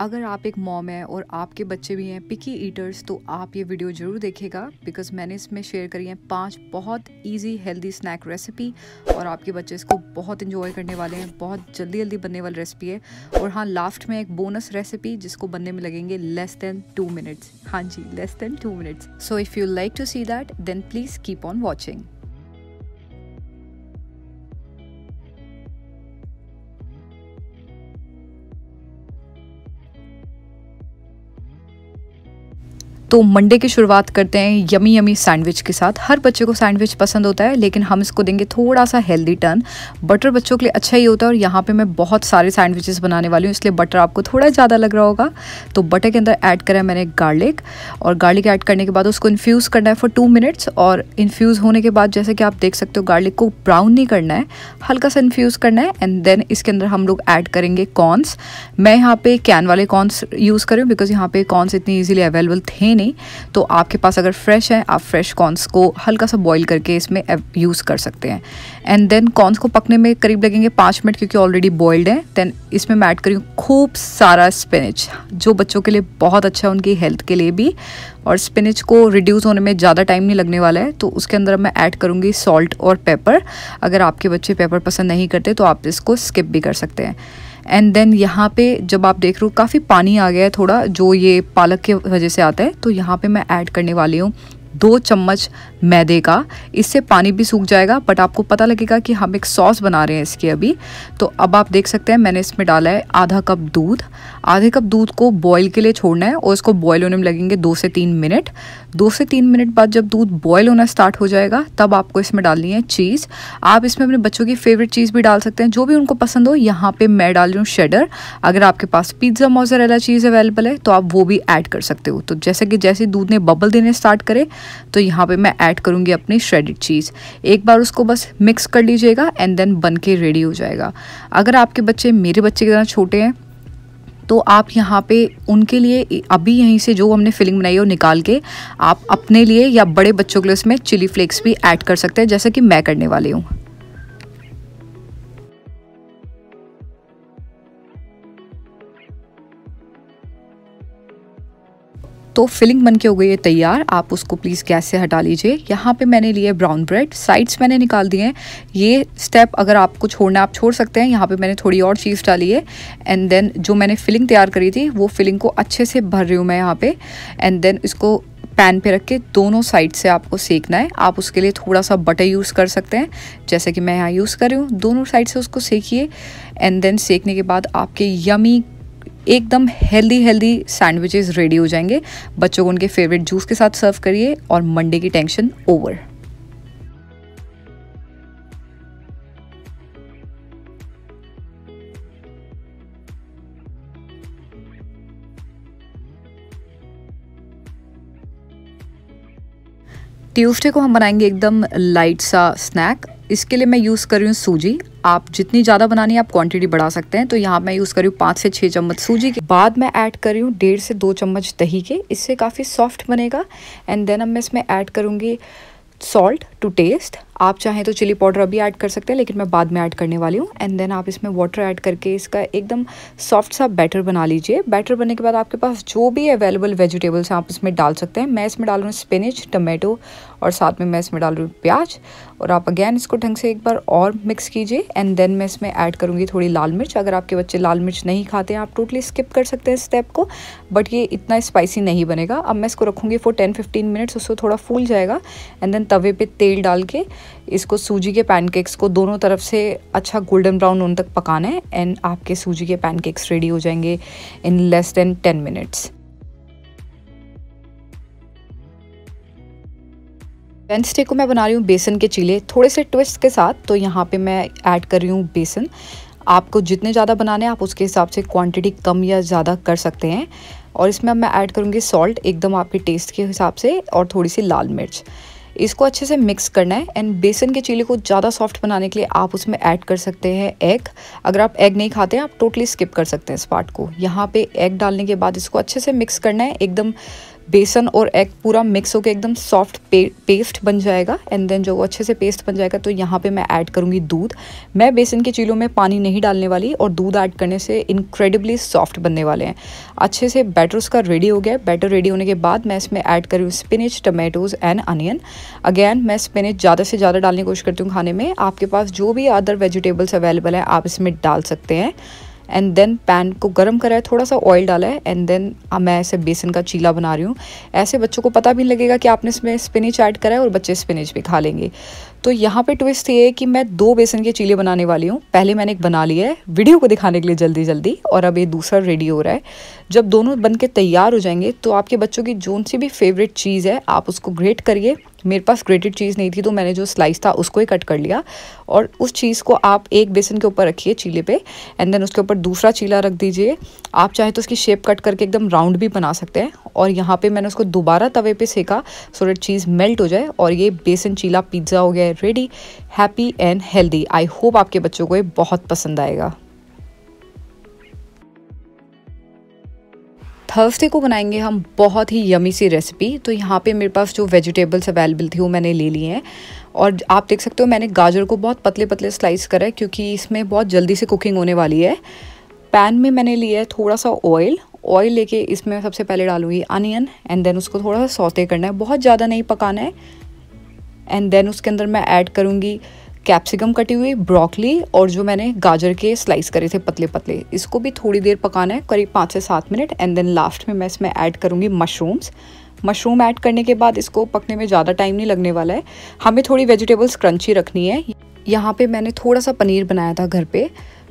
अगर आप एक मॉम है और आपके बच्चे भी हैं पिकी ईटर्स तो आप ये वीडियो ज़रूर देखेगा बिकॉज़ मैंने इसमें शेयर करी हैं पाँच बहुत इजी हेल्दी स्नैक रेसिपी और आपके बच्चे इसको बहुत इंजॉय करने वाले हैं, बहुत जल्दी जल्दी बनने वाली रेसिपी है। और हाँ लास्ट में एक बोनस रेसिपी जिसको बनने में लगेंगे लेस देन टू मिनट्स हाँ जी less than two minutes so if you like to see that then please keep on watching तो मंडे की शुरुआत करते हैं यमी यमी सैंडविच के साथ। हर बच्चे को सैंडविच पसंद होता है, लेकिन हम इसको देंगे थोड़ा सा हेल्दी टर्न बटर बच्चों के लिए अच्छा ही होता है और यहाँ पे मैं बहुत सारे सैंडविचेस बनाने वाली हूँ, इसलिए बटर आपको थोड़ा ज़्यादा लग रहा होगा। तो बटर के अंदर ऐड करा है मैंने गार्लिक और गार्लिक ऐड करने के बाद उसको इन्फ्यूज़ करना है फॉर टू मिनट्स और इन्फ्यूज़ होने के बाद जैसे कि आप देख सकते हो गार्लिक को ब्राउन नहीं करना है, हल्का सा इन्फ्यूज़ करना है एंड देन इसके अंदर हम लोग ऐड करेंगे कॉर्नस मैं यहाँ पे कैन वाले कॉर्नस यूज़ करूँ बिकॉज़ यहाँ पे कॉर्नस इतनी ईजिली अवेलेबल थे नहीं तो आपके पास अगर फ्रेश है, आप फ्रेश कॉर्नस को हल्का सा बॉईल करके इसमें यूज़ कर सकते हैं। एंड देन कॉर्नस को पकने में करीब लगेंगे पाँच मिनट क्योंकि ऑलरेडी बॉइल्ड है देन इसमें मैं ऐड करी खूब सारा स्पिनिच जो बच्चों के लिए बहुत अच्छा है, उनकी हेल्थ के लिए भी। और स्पिनिच को रिड्यूस होने में ज़्यादा टाइम नहीं लगने वाला है तो उसके अंदर मैं ऐड करूँगी सॉल्ट और पेपर अगर आपके बच्चे पेपर पसंद नहीं करते तो आप इसको स्किप भी कर सकते हैं। एंड देन यहाँ पे जब आप देख रहे हो, काफ़ी पानी आ गया है थोड़ा, जो ये पालक के वजह से आता है तो यहाँ पे मैं ऐड करने वाली हूँ दो चम्मच मैदे का। इससे पानी भी सूख जाएगा बट आपको पता लगेगा कि हम एक सॉस बना रहे हैं इसकी अभी। तो अब आप देख सकते हैं, मैंने इसमें डाला है आधा कप दूध। आधे कप दूध को बॉयल के लिए छोड़ना है और इसको बॉयल होने में लगेंगे दो से तीन मिनट दो से तीन मिनट बाद जब दूध बॉयल होना स्टार्ट हो जाएगा, तब आपको इसमें डालनी है चीज़ आप इसमें अपने बच्चों की फेवरेट चीज़ भी डाल सकते हैं, जो भी उनको पसंद हो, यहाँ पे मैं डाल रही हूँ शेडर अगर आपके पास पिज़्ज़ा मोजरेला चीज़ अवेलेबल है तो आप वो भी ऐड कर सकते हो. तो जैसे कि जैसे दूध ने बबल देने स्टार्ट करे तो यहाँ पर मैं ऐड करूँगी अपनी श्रेडिड चीज़ एक बार उसको बस मिक्स कर लीजिएगा एंड देन बन के रेडी हो जाएगा. अगर आपके बच्चे मेरे बच्चे की तरह छोटे हैं तो आप यहाँ पे उनके लिए अभी यहीं से जो हमने फिलिंग बनाई है वो निकाल के, आप अपने लिए या बड़े बच्चों के लिए उसमें चिली फ्लेक्स भी ऐड कर सकते हैं, जैसा कि मैं करने वाली हूँ। तो फिलिंग बन के हो गई है तैयार। आप उसको प्लीज़ गैस से हटा लीजिए। यहाँ पे मैंने लिए ब्राउन ब्रेड साइड्स मैंने निकाल दिए हैं। ये स्टेप अगर आपको छोड़ना आप छोड़ सकते हैं। यहाँ पे मैंने थोड़ी और चीज़ डाली है। एंड देन जो मैंने फिलिंग तैयार करी थी, वो फिलिंग को अच्छे से भर रही हूँ मैं यहाँ पे। एंड देन इसको पैन पे रख के दोनों साइड से आपको सेकना है। आप उसके लिए थोड़ा सा बटर यूज़ कर सकते हैं। जैसे कि मैं यहाँ यूज़ कर रही हूँ। दोनों साइड से उसको सेकिए। एंड देन सेकने के बाद आपके यमी एकदम हेल्दी हेल्दी सैंडविचेस रेडी हो जाएँगे। बच्चों को उनके फेवरेट जूस के साथ सर्व करिए और मंडे की टेंशन ओवर ट्यूसडे को हम बनाएँगे एकदम लाइट सा स्नैक इसके लिए मैं यूज़ कर रही हूँ सूजी। आप जितनी ज़्यादा बनानी है, आप क्वांटिटी बढ़ा सकते हैं। तो यहाँ मैं यूज़ कर रही हूँ पाँच से छः चम्मच सूजी के। बाद मैं ऐड कर रही हूँ डेढ़ से दो चम्मच दही के। इससे काफ़ी सॉफ्ट बनेगा। एंड देन अब मैं इसमें ऐड करूँगी सॉल्ट टू टेस्ट आप चाहें तो चिली पाउडर अभी ऐड कर सकते हैं, लेकिन मैं बाद में ऐड करने वाली हूँ। एंड देन आप इसमें वाटर ऐड करके इसका एकदम सॉफ्ट सा बैटर बना लीजिए। बैटर बनने के बाद आपके पास जो भी अवेलेबल वेजिटेबल्स हैं, आप इसमें डाल सकते हैं। मैं इसमें डाल रही हूँ स्पिनिच टमेटो और साथ में मैं इसमें डाल रही हूँ प्याज। और आप अगैन इसको ढंग से एक बार और मिक्स कीजिए। एंड देन मैं इसमें ऐड करूँगी थोड़ी लाल मिर्च। अगर आपके बच्चे लाल मिर्च नहीं खाते हैं, आप टोटली स्किप कर सकते हैं स्टेप को। बट ये इतना स्पाइसी नहीं बनेगा। अब मैं इसको रखूँगी फॉर टेन फिफ्टीन मिनट्स उसको थोड़ा फूल जाएगा। एंड देन तवे पर तेल डाल के इसको सूजी के पैनकेक्स को दोनों तरफ़ से अच्छा गोल्डन ब्राउन होने तक पकाना है एंड आपके सूजी के पैनकेक्स रेडी हो जाएँगे in less than ten minutes Wednesday को मैं बना रही हूँ बेसन के चीले, थोड़े से ट्विस्ट के साथ तो यहाँ पे मैं ऐड कर रही हूँ बेसन। आपको जितने ज़्यादा बनाने हैं, आप उसके हिसाब से क्वांटिटी कम या ज़्यादा कर सकते हैं। और इसमें अब मैं ऐड करूँगी सॉल्ट एकदम आपके टेस्ट के हिसाब से, और थोड़ी सी लाल मिर्च। इसको अच्छे से मिक्स करना है एंड बेसन के चीले को ज़्यादा सॉफ्ट बनाने के लिए आप उसमें ऐड कर सकते हैं एग अगर आप एग नहीं खाते हैं, आप टोटली स्किप कर सकते हैं इस पार्ट को. यहाँ पे एग डालने के बाद इसको अच्छे से मिक्स करना है, एकदम बेसन और एग पूरा मिक्स होकर एकदम सॉफ्ट पे, पेस्ट बन जाएगा एंड देन जो वो अच्छे से पेस्ट बन जाएगा तो यहाँ पे मैं ऐड करूँगी दूध। मैं बेसन के चीलों में पानी नहीं डालने वाली और दूध ऐड करने से इनक्रेडिबली सॉफ्ट बनने वाले हैं। अच्छे से बैटर उसका रेडी हो गया। बैटर रेडी होने के बाद मैं इसमें ऐड करूँ spinach tomatoes and onion again मैं स्पिनिच ज़्यादा से ज़्यादा डालने की कोशिश करती हूँ खाने में। आपके पास जो भी अदर वेजिटेबल्स अवेलेबल हैं आप इसमें डाल सकते हैं। एंड देन पैन को गर्म करा है, थोड़ा सा ऑयल डाला है एंड देन मैं ऐसे बेसन का चीला बना रही हूँ। ऐसे बच्चों को पता भी लगेगा कि आपने इसमें स्पिनिच ऐड करा है और बच्चे स्पिनिच भी खा लेंगे। तो यहाँ पे ट्विस्ट ये है कि मैं दो बेसन के चीले बनाने वाली हूँ। पहले मैंने एक बना लिया है वीडियो को दिखाने के लिए जल्दी जल्दी और अब ये दूसरा रेडी हो रहा है। जब दोनों बन के तैयार हो जाएँगे तो आपके बच्चों की जोन सी भी फेवरेट चीज़ है, आप उसको ग्रेट करिए। मेरे पास ग्रेटेड चीज़ नहीं थी तो मैंने जो स्लाइस था उसको ही कट कर लिया और उस चीज़ को आप एक बेसन के ऊपर रखिए चीले पे एंड देन उसके ऊपर दूसरा चीला रख दीजिए। आप चाहे तो उसकी शेप कट करके एकदम राउंड भी बना सकते हैं और यहाँ पे मैंने उसको दोबारा तवे पे सेका सो डेट चीज़ मेल्ट हो जाए और ये बेसन चीला पिज़्ज़ा हो गया ready happy and healthy I hope आपके बच्चों को ये बहुत पसंद आएगा। थर्सडे को बनाएँगे हम बहुत ही यमी सी रेसिपी तो यहाँ पे मेरे पास जो वेजिटेबल्स अवेलेबल थी वो मैंने ले लिए हैं। और आप देख सकते हो मैंने गाजर को बहुत पतले पतले स्लाइस करा है क्योंकि इसमें बहुत जल्दी से कुकिंग होने वाली है। पैन में मैंने लिया है थोड़ा सा ऑयल ऑयल लेके इसमें सबसे पहले डालूँगी अनियन एंड देन उसको थोड़ा सा सौते करना है। बहुत ज़्यादा नहीं पकाना है। एंड देन उसके अंदर मैं ऐड करूँगी कैप्सिकम कटी हुई ब्रोकली और जो मैंने गाजर के स्लाइस करे थे पतले पतले इसको भी थोड़ी देर पकाना है, करीब पाँच से सात मिनट एंड देन लास्ट में मैं इसमें ऐड करूँगी मशरूम्स मशरूम ऐड करने के बाद इसको पकने में ज़्यादा टाइम नहीं लगने वाला है. हमें थोड़ी वेजिटेबल्स क्रंची रखनी है. यहाँ पे मैंने थोड़ा सा पनीर बनाया था घर पे.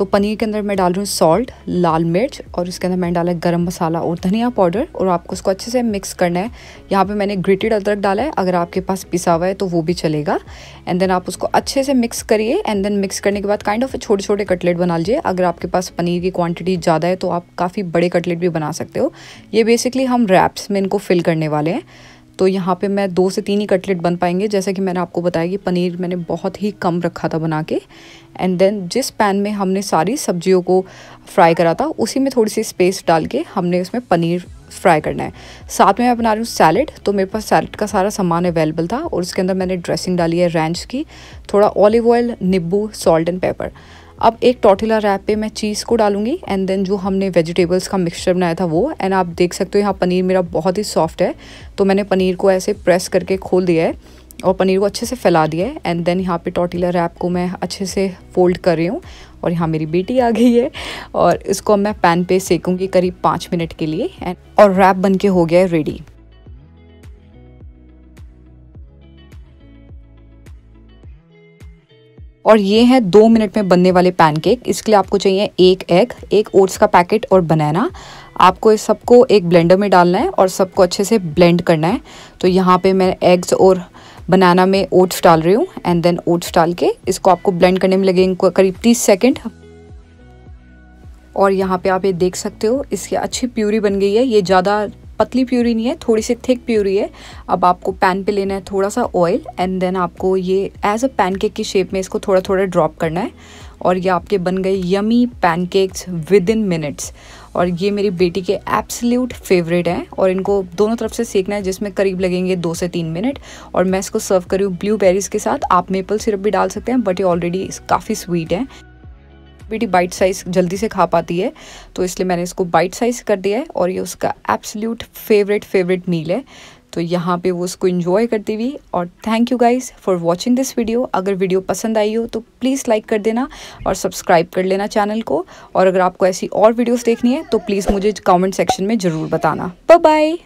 तो पनीर के अंदर मैं डाल रही हूँ सॉल्ट लाल मिर्च और इसके अंदर मैंने डाला है गर्म मसाला और धनिया पाउडर और आपको उसको अच्छे से मिक्स करना है। यहाँ पे मैंने ग्रेटेड अदरक डाला है, अगर आपके पास पिसा हुआ है तो वो भी चलेगा। एंड देन आप उसको अच्छे से मिक्स करिए एंड देन मिक्स करने के बाद काइंड ऑफ़ छोटे छोटे कटलेट बना लीजिए। अगर आपके पास पनीर की क्वान्टिटी ज़्यादा है तो आप काफ़ी बड़े कटलेट भी बना सकते हो। ये बेसिकली हम रैप्स में इनको फिल करने वाले हैं। तो यहाँ पे मैं दो से तीन ही कटलेट बन पाएँगे। जैसा कि मैंने आपको बताया कि पनीर मैंने बहुत ही कम रखा था बना के। एंड देन जिस पैन में हमने सारी सब्जियों को फ्राई करा था, उसी में थोड़ी सी स्पेस डाल के हमने उसमें पनीर फ्राई करना है। साथ में मैं बना रही हूँ सैलड तो मेरे पास सैलड का सारा सामान अवेलेबल था और उसके अंदर मैंने ड्रेसिंग डाली है रैंच की। थोड़ा ऑलिव ऑयल नींबू सॉल्ट एंड पेपर अब एक टोटिला रैप पे मैं चीज़ को डालूँगी एंड देन जो हमने वेजिटेबल्स का मिक्सचर बनाया था वो एंड आप देख सकते हो यहाँ पनीर मेरा बहुत ही सॉफ्ट है। तो मैंने पनीर को ऐसे प्रेस करके खोल दिया है, और पनीर को अच्छे से फैला दिया है एंड देन यहाँ पे टोटिला रैप को मैं अच्छे से फोल्ड कर रही हूँ, और यहाँ मेरी बेटी आ गई है, और इसको मैं पैन पे सेकूँगी करीब पाँच मिनट के लिए एंड और रैप बन के हो गया है रेडी और ये है दो मिनट में बनने वाले पैनकेक। इसके लिए आपको चाहिए एक एग एक ओट्स का पैकेट और बनाना आपको इस सबको एक ब्लेंडर में डालना है और सबको अच्छे से ब्लेंड करना है। तो यहाँ पे मैं एग्स और बनाना में ओट्स डाल रही हूँ एंड देन ओट्स डाल के इसको आपको ब्लेंड करने में लगेंगे करीब तीस सेकेंड और यहाँ पे आप ये देख सकते हो, इसकी अच्छी प्यूरी बन गई है। ये ज़्यादा पतली प्यूरी नहीं है, थोड़ी सी थिक प्यूरी है। अब आपको पैन पे लेना है थोड़ा सा ऑयल एंड देन आपको ये एज अ पैनकेक की शेप में इसको थोड़ा थोड़ा ड्रॉप करना है। और ये आपके बन गए yummy pancakes within minutes और ये मेरी बेटी के एब्सल्यूट फेवरेट हैं और इनको दोनों तरफ़ से सेकना है, जिसमें करीब लगेंगे दो से तीन मिनट और मैं इसको सर्व करी हूँ ब्लूबेरीज के साथ। आप मेपल सिरप भी डाल सकते हैं बट ये ऑलरेडी काफ़ी स्वीट है। बेटी बाइट साइज़ जल्दी से खा पाती है तो इसलिए मैंने इसको बाइट साइज़ कर दिया है और ये उसका एब्सल्यूट फेवरेट फेवरेट मील है। तो यहाँ पे वो उसको इन्जॉय करती हुई, और thank you guys for watching this video अगर वीडियो पसंद आई हो तो प्लीज़ लाइक कर देना और सब्सक्राइब कर लेना चैनल को। और अगर आपको ऐसी और वीडियोस देखनी है तो प्लीज़ मुझे कमेंट सेक्शन में ज़रूर बताना। बाय